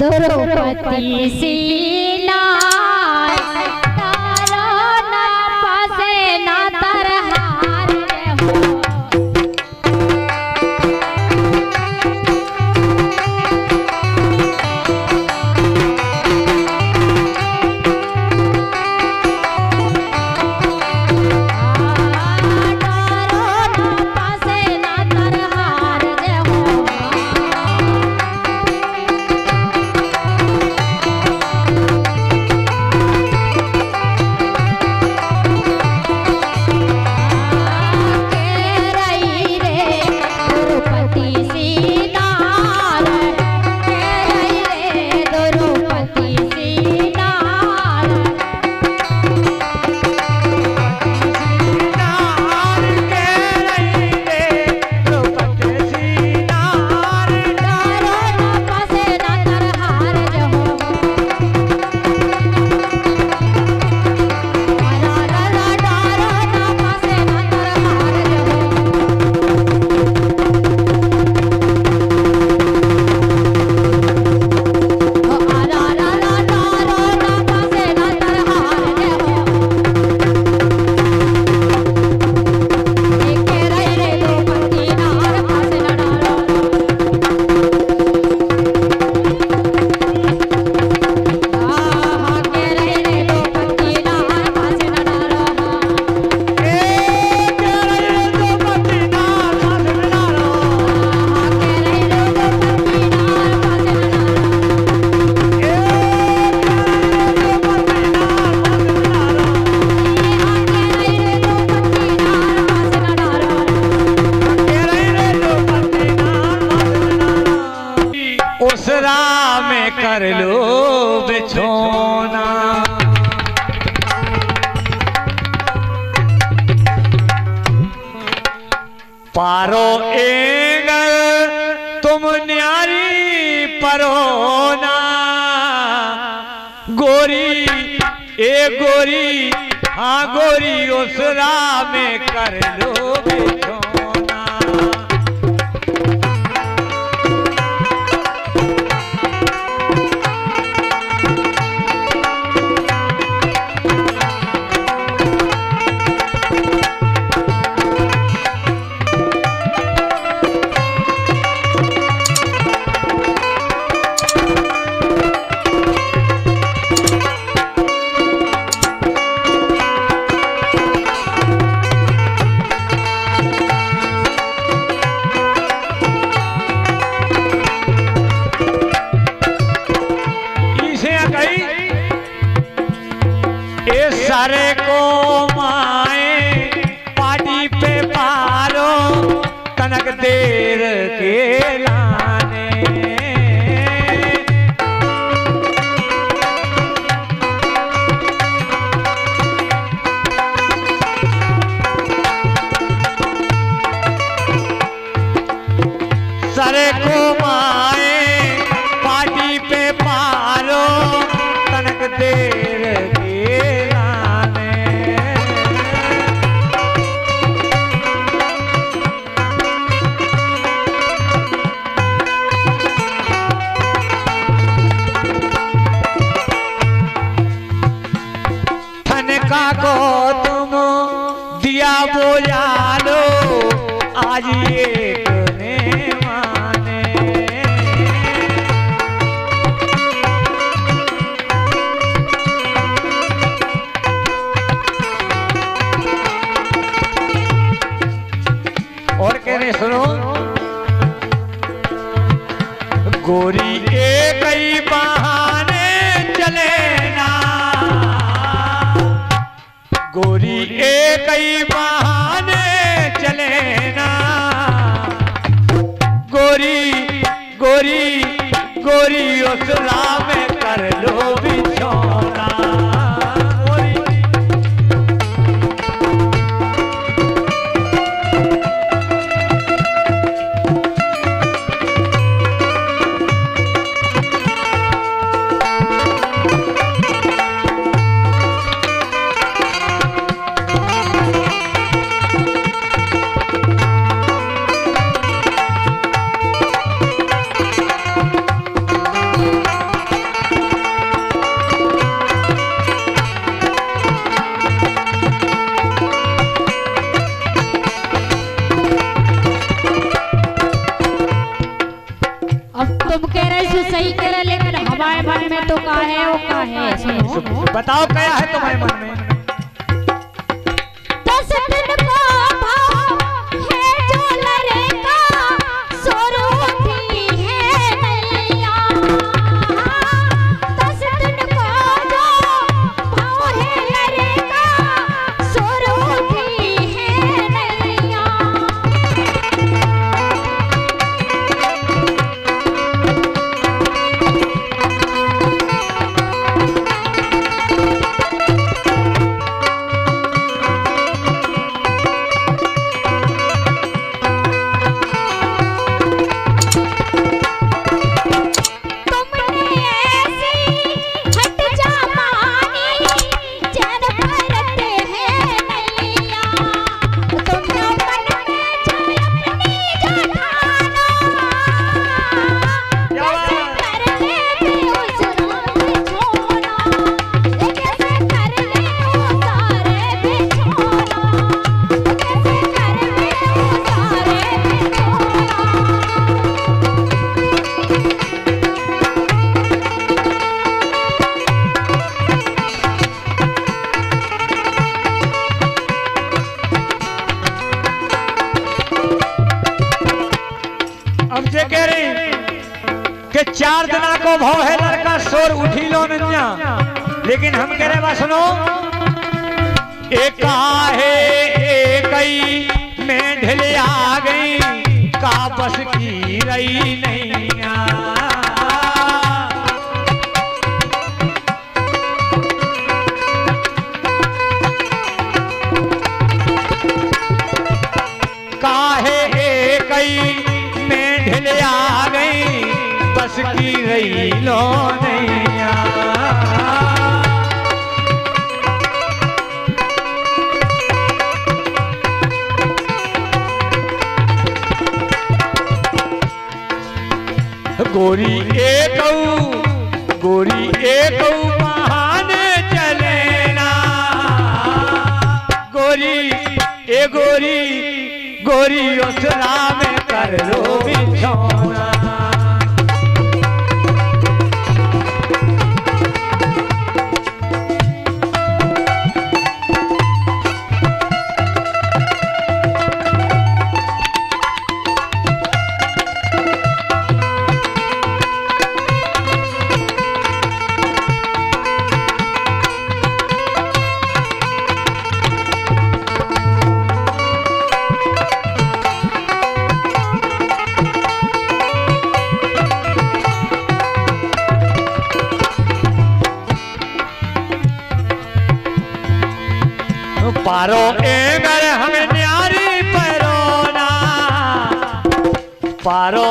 द्रौपदी सी उस राह में कर लो बिछोना। पारो एंगल, तुम न्यारी परोना गोरी, ए गोरी हाँ गोरी, उस राह में कर लो बिछोना। देर के लाने सरे को माए को तुम दिया बोला लो आज ये कई बहाने चले ना। गोरी गोरी गोरी उसला अब तुम कह रहे हो, सही कह रहे लेकिन हमारे मन में तो का है, वो का है। बताओ, क्या है तुम्हारे मन में? जे कह रही के चार दिना को भाव है, लड़का शोर उठी लो नन्या। लेकिन हम कह रहे बा सुनो। एक एक में ढिल आ गई का बस की रही नहीं की रही लो गोरी एक गोरी एक बहाने चलेना गोरी, ए गोरी गोरी उसरा में कर लो बिछौना। पारो एगर हमें न्यारी परोना पारो